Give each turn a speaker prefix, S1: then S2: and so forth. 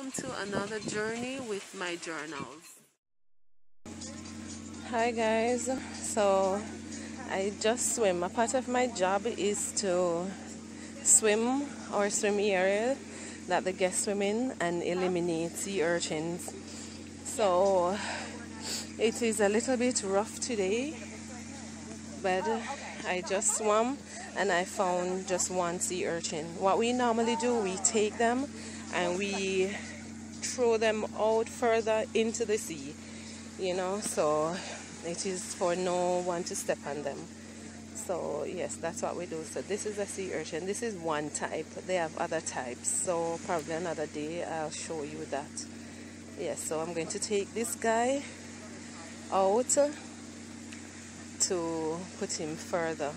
S1: welcome to another journey with my journals.
S2: Hi guys, so I just swim. A part of my job is to swim or swim area that the guests swim in and eliminate sea urchins. So it is a little bit rough today, but I just swam and I found just one sea urchin. What we normally do, we take them and we throw them out further into the sea, you know, so it is for no one to step on them. So yes, that's what we do. So this is a sea urchin. This is one type. They have other types. So probably another day I'll show you that. Yes, so I'm going to take this guy out to put him further